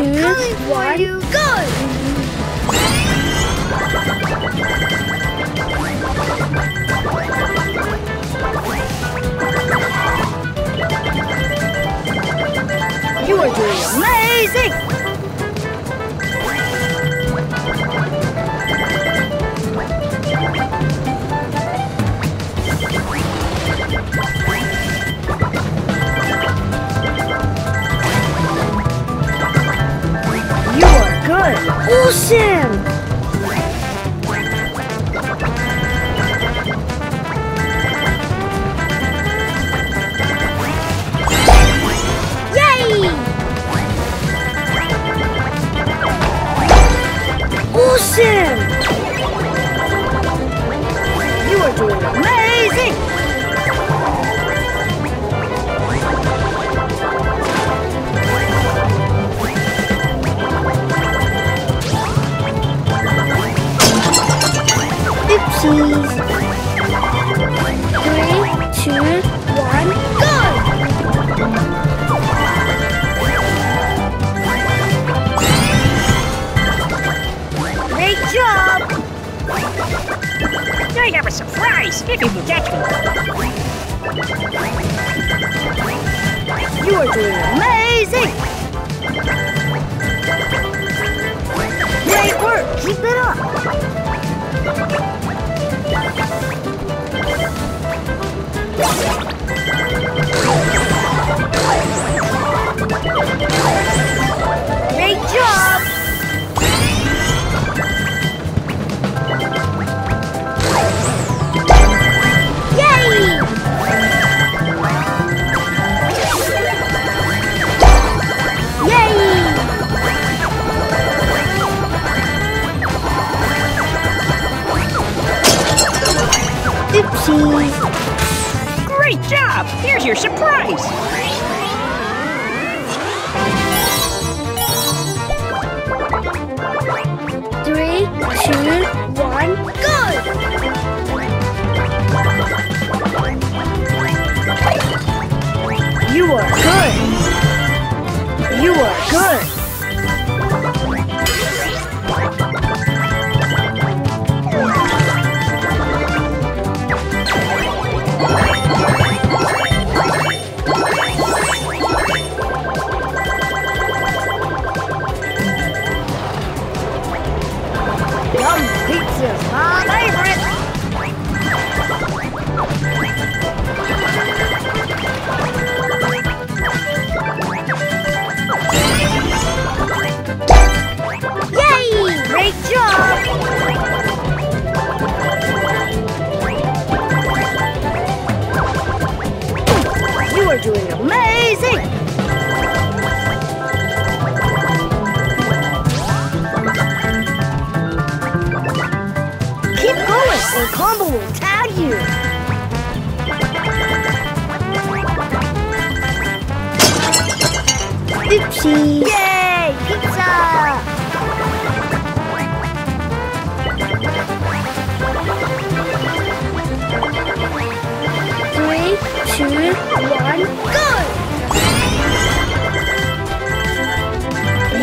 two, one, go! You are doing amazing! Awesome! You are doing amazing! Three, two, one, go! You are good! You are good! Yay! Great job! You are doing amazing! Oopsie! Yay! Pizza! Three, two, one, go!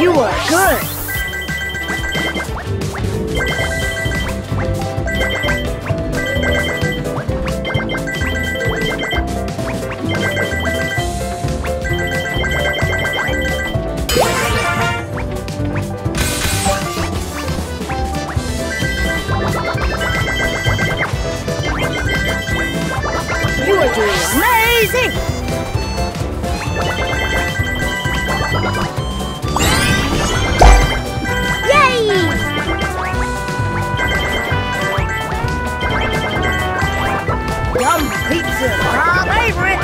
You are good! Amazing! Yay! Yum pizza, my favorite!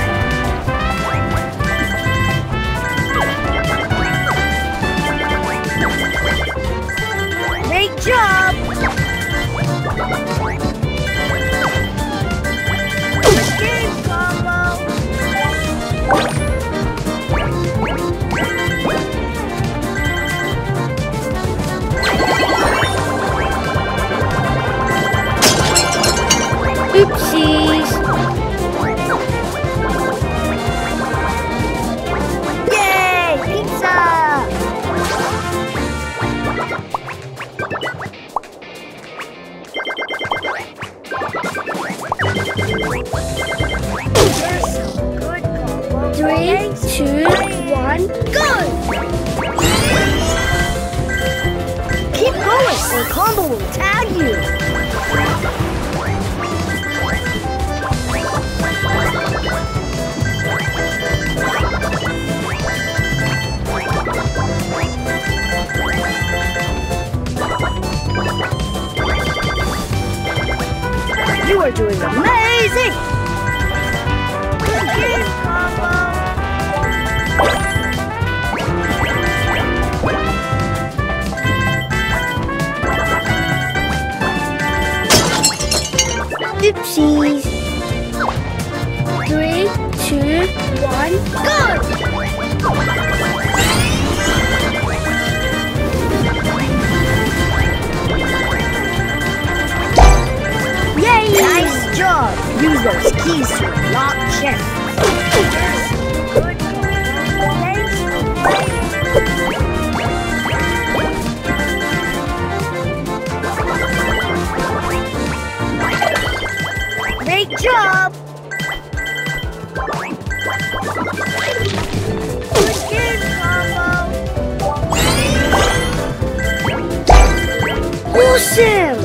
Two, one, go! Keep going or Combo will tag you. Use those keys to unlock chests. Great job! Awesome!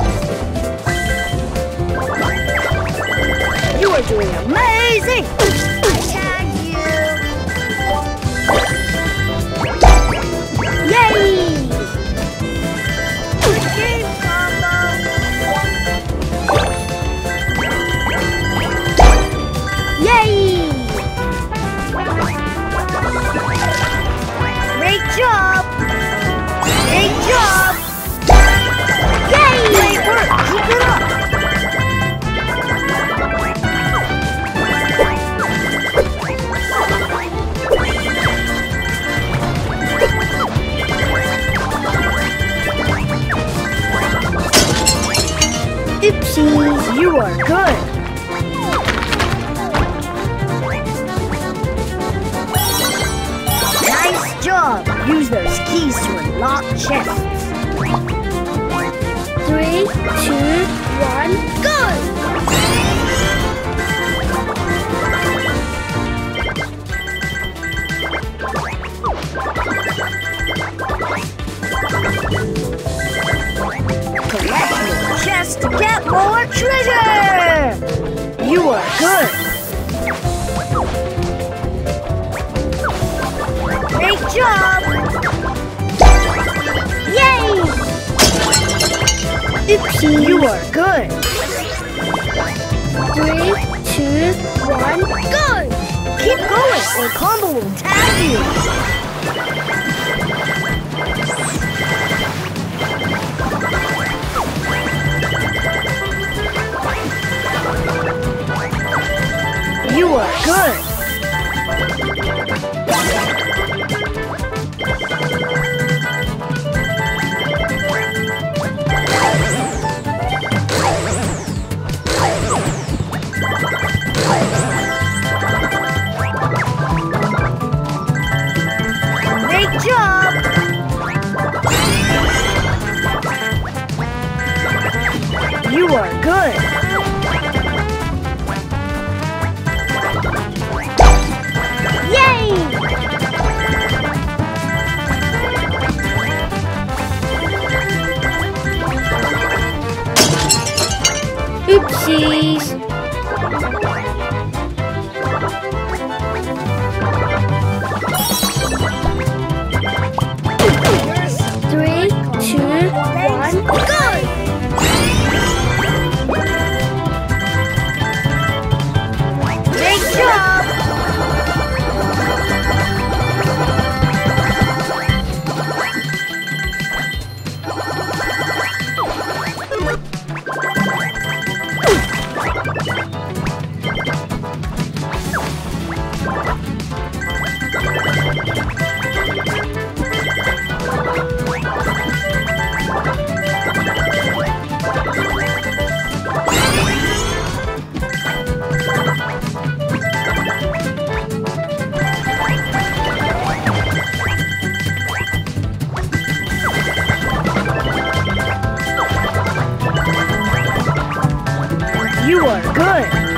Chests. Three, two, one, go! Collect more chests to get more treasure! You are good! Oopsies. You are good! Three, two, one, go! Keep going or Combo will tag you! You are good! Good!